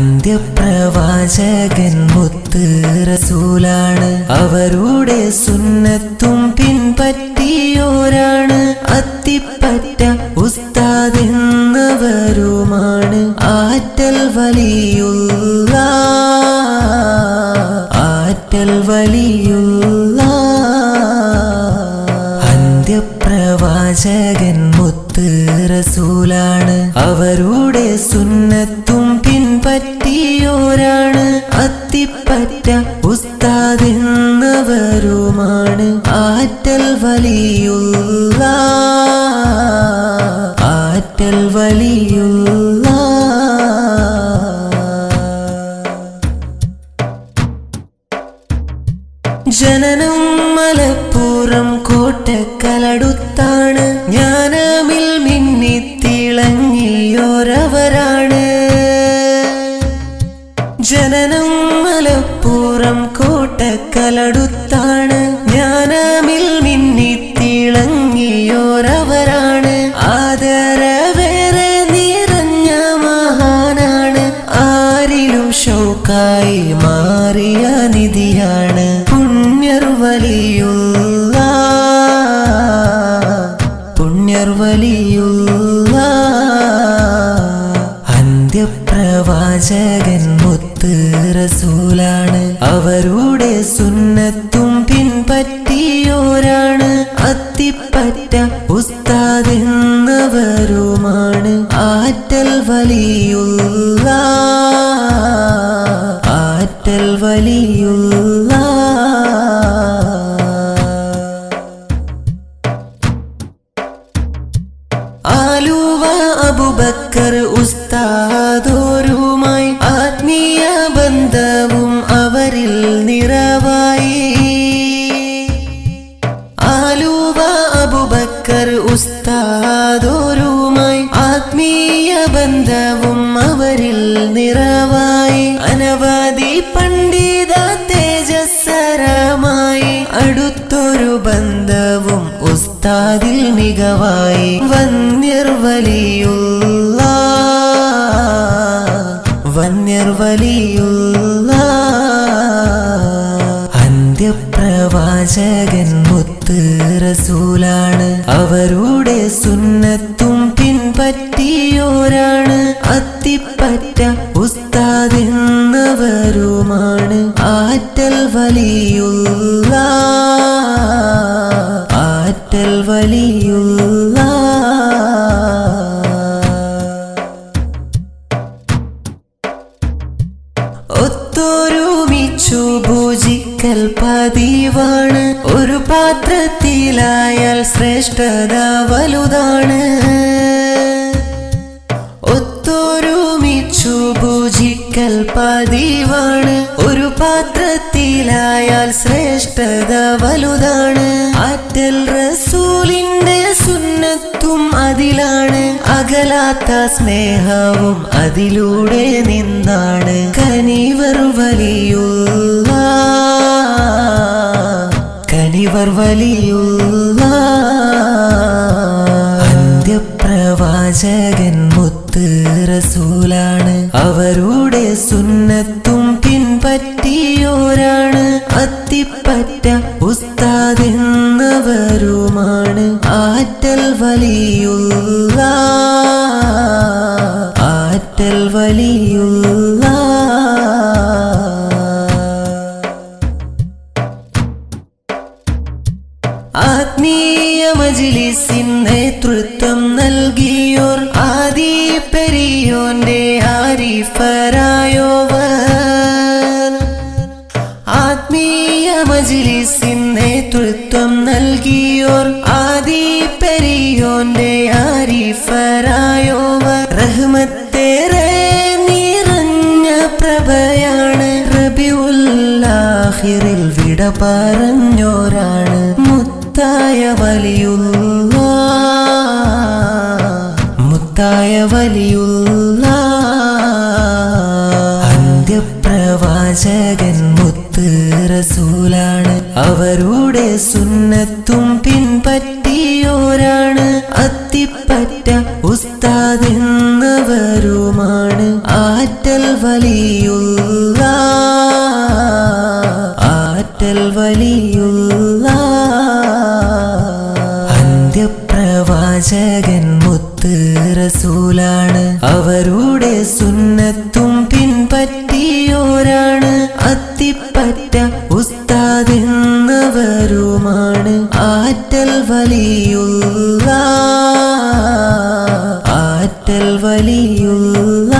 അന്ത്യപ്രവാചകൻ മുത്ത് റസൂലാണ്. അവരുടെ സുന്നത്തും പിൻപറ്റിയോരാണ്. അത്തിപ്പറ്റ ഉസ്താദ് എന്നവരുമാണ് ആറ്റൽ വലിയുള്ള ആറ്റൽ വലിയുള്ള. അന്ത്യപ്രവാചകൻ മുത്ത് റസൂലാണ്. അവരുടെ സുന്നത്തും പിൻപറ്റിയോരാണ് അത്തിപ്പറ്റ ഉസ്താദ് എന്നവരുമാണ് ആറ്റൽ വലിയുള്ള ആറ്റൽ വലിയുള്ള. ജനനം മലപ്പുറം കോട്ടക്കലടുത്താണ്. കോട്ടക്കലടുത്താണ് ജ്ഞാനമിൽ മിന്നിത്തിളങ്ങിയോരവരാണ്. ആദരവേറെ നിറഞ്ഞ മഹാനാണ്. ആരിലും ഷൗക്കായി മാറിയ നിധിയാണ്. അന്ത്യപ്രവാചകൻ മുത്ത് റസൂലാണ്. അവരുടെ സുന്നത്തും പിൻപറ്റിയോരാണ്. അത്തിപ്പറ്റ ഉസ്താദ് എന്നവരുമാണ് ആറ്റൽ വലിയുള്ള ആറ്റൽ വലിയുള്ള. ആലുവ അബുബക്കർ നിറവായി. ആലുവ അബുബക്കർ ഉസ്താദോരുമായി ആത്മീയ ബന്ധവും അവരിൽ നിറവായി. അനവധി പണ്ഡിത തേജസ്സരമായി അടുത്തൊരു ബന്ധവും ഉസ്താദിൽ മികവായി. വന്യർ വലിയുള്ള അന്ത്യപ്രവാചകൻ മുത്ത് റസൂലാണ്. അവരുടെ സുന്നത്തും പിൻപറ്റിയോരാണ്. അത്തിപ്പറ്റ ഉസ്താദിന്നവരുമാണ്. ആറ്റൽ വലിയുള്ള ആറ്റൽ വലിയുള്ള. ഒത്തൊരുമിച്ചു ഭുജിക്കൽ പതിവാണ് ഒരു പാത്രത്തിലായാൽ ശ്രേഷ്ഠത വലുതാണ്. ഒത്തൊരുമിച്ചു ഭുജിക്കൽ പതിവാണ്. ഒരു പാത്രത്തിലായാൽ ശ്രേഷ്ഠത വലുതാണ്. അറ്റൽ റസൂലിന്റെ സുന്നത്തും അതിലാണ്. അകലാത്ത സ്നേഹവും അതിലൂടെ നിന്നാണ്. കനിവർ വലിയുള്ള കനിവർ വലിയുള്ള അന്ത്യപ്രവാചകൻ മുത്ത് റസൂലാണ് അവരുടെ സുന്നത്തും. പെരിയോന്റെ ആരിഫരായോവർ. ആത്മീയ മജിലിസിൻ നേതൃത്വം നൽകിയോർ. ആദി പെരിയോന്റെ ആരിഫരായോവർ. റഹ്മത്തേറെ നിറഞ്ഞ പ്രഭയാണ് റബിഉല്ലാഹിറിൽ വിട പറഞ്ഞോരാണ്. മുത്തായ വലിയുള്ള അന്ത്യപ്രവാചകൻ മുത്ത് റസൂലാണ്. അവരുടെ സുന്നത്തും പിൻപറ്റിയോരാണ്. അത്തിപ്പ അത്തിപ്പറ്റ ഉസ്താദെന്നവരുമാണ്. ആറ്റൽ വലിയുള്ള ആറ്റൽ വലിയുള്ള. അന്ത്യപ്രവാചകൻ മുത്ത് റസൂലാണ്. അവരുടെ സുന്നത്തും ആറ്റൽ വലിയുള്ള ആറ്റൽ വലിയുള്ള.